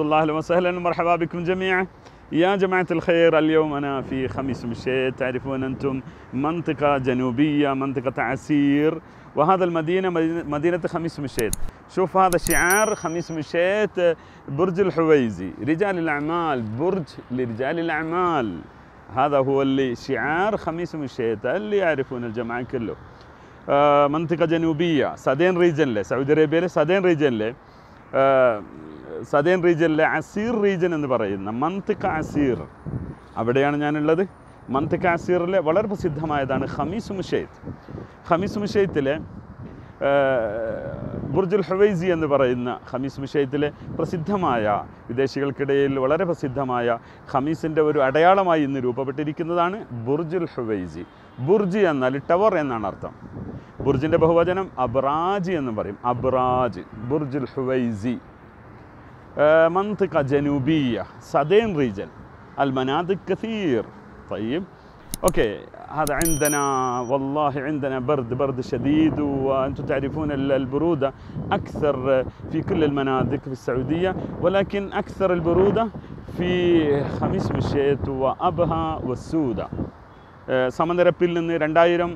الله أهلا وسهلا ومرحبا بكم جميعا. يا جماعة الخير اليوم أنا في خميس مشيت. تعرفون أنتم منطقة جنوبية منطقة عسير وهذا المدينة مدينة خميس مشيت. شوف هذا شعار خميس مشيت برج الحويزي. رجال الأعمال برج لرجال الأعمال. هذا هو اللي شعار خميس مشيت اللي يعرفون الجماعة كله. آه، منطقة جنوبية سادين ريجن سعودي أرابيا سادين ريجن آه، southern റീജിയനിലെ Asir region എന്ന് പറയുന്ന മന്തിക്ക Asir. അവിടെയാണ് ഞാനുള്ളത്. മന്തിക്ക അസീറിലെ വളരെ പ്രസിദ്ധമായതാണ് ഹമീസ് മുഷെയ്ത്ത് ഹമീസ് മുഷെയ്ത്തിലെ ബുർജുൽ ഹവൈസി എന്ന് പറയുന്ന ഹമീസ് മുഷെയ്ത്തിലെ പ്രസിദ്ധമായ വിദേശികൾക്കിടയിൽ വളരെ പ്രസിദ്ധമായ ഹമീസിന്റെ ഒരു അടയാളമായി ഇന്ന് രൂപപ്പെട്ടിരിക്കുന്നതാണ് ബുർജുൽ ഹുവൈസി. ബുർജ് എന്നാൽ ടവർ എന്നാണ് അർത്ഥം. ബുർജിന്റെ ബഹുവചനം അബ്രാജ് എന്ന് പറയും. അബ്രാജ് ബുർജുൽ ഹുവൈസി. منطقة جنوبية سادين ريجن المناطق كثير طيب اوكي هذا عندنا والله عندنا برد برد شديد وانتم تعرفون ال- البروده اكثر في كل المناطق في السعوديه ولكن اكثر البروده في خميس مشيت وابها والسوده آه، സമനിരപ്പിൽ നിന്ന് രണ്ടായിരം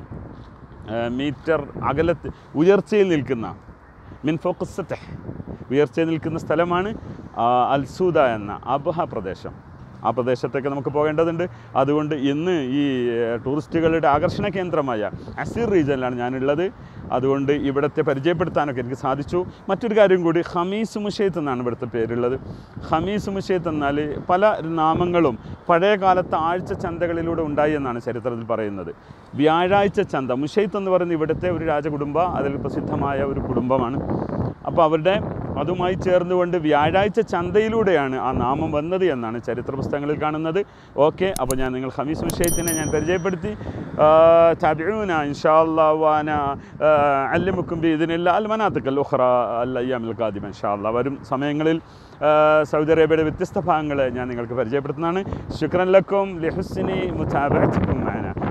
മീറ്റർ അകലത്ത് ഉയർച്ചയിൽ നിൽക്കുന്ന മിൻ ഫോക്കസ് ഉയർച്ചയിൽ നിൽക്കുന്ന സ്ഥലമാണ് അൽസൂദ എന്ന അബഹ പ്രദേശം. ആ പ്രദേശത്തേക്ക് നമുക്ക് പോകേണ്ടതുണ്ട്. അതുകൊണ്ട് ഇന്ന് ഈ ടൂറിസ്റ്റുകളുടെ ആകർഷണ കേന്ദ്രമായ അസീർ റീജിയനിലാണ് ഞാനുള്ളത്. അതുകൊണ്ട് ഇവിടുത്തെ പരിചയപ്പെടുത്താനൊക്കെ എനിക്ക് സാധിച്ചു. മറ്റൊരു കാര്യം കൂടി ഹമീസ് മുഷേത്ത് എന്നാണ് ഇവിടുത്തെ പേരുള്ളത്. ഹമീസ് മുഷേത്ത് എന്നാൽ പല നാമങ്ങളും പഴയ കാലത്ത് ആഴ്ച ചന്തകളിലൂടെ ഉണ്ടായി എന്നാണ് ചരിത്രത്തിൽ പറയുന്നത്. വ്യാഴാഴ്ച ചന്ത മുഷേത്ത് എന്ന് പറയുന്ന ഇവിടുത്തെ ഒരു രാജകുടുംബ അതിൽ പ്രസിദ്ധമായ ഒരു കുടുംബമാണ്. അപ്പോൾ അവരുടെ അതുമായി ചേർന്നുകൊണ്ട് വ്യാഴാഴ്ച ചന്തയിലൂടെയാണ് ആ നാമം വന്നത് എന്നാണ് ചരിത്ര പുസ്തകങ്ങളിൽ കാണുന്നത്. ഓക്കെ അപ്പോൾ ഞാൻ നിങ്ങൾ ഹമീസ് വിഷയത്തിനെ ഞാൻ പരിചയപ്പെടുത്തി. താബിഊന ഇൻഷാല്ലാവാന വാന അല്ലിമുക്കും ഇതിനില്ല അൽ മനാത്തക്കൽ അല്ലയ്യാമിൽ ഖാദിം ഇൻഷാല്ല വരും സമയങ്ങളിൽ സൗദി അറേബ്യയുടെ വ്യത്യസ്ത ഭാഗങ്ങൾ ഞാൻ നിങ്ങൾക്ക് പരിചയപ്പെടുത്തുന്നതാണ്. ശുക്രൻ ലക്കും ലിഹുസിനി മുത്താബിക്കും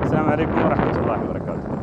അസ്സാം വലൈക്കും വറഹ്മത്തുള്ളാഹി വബറകാതുഹു.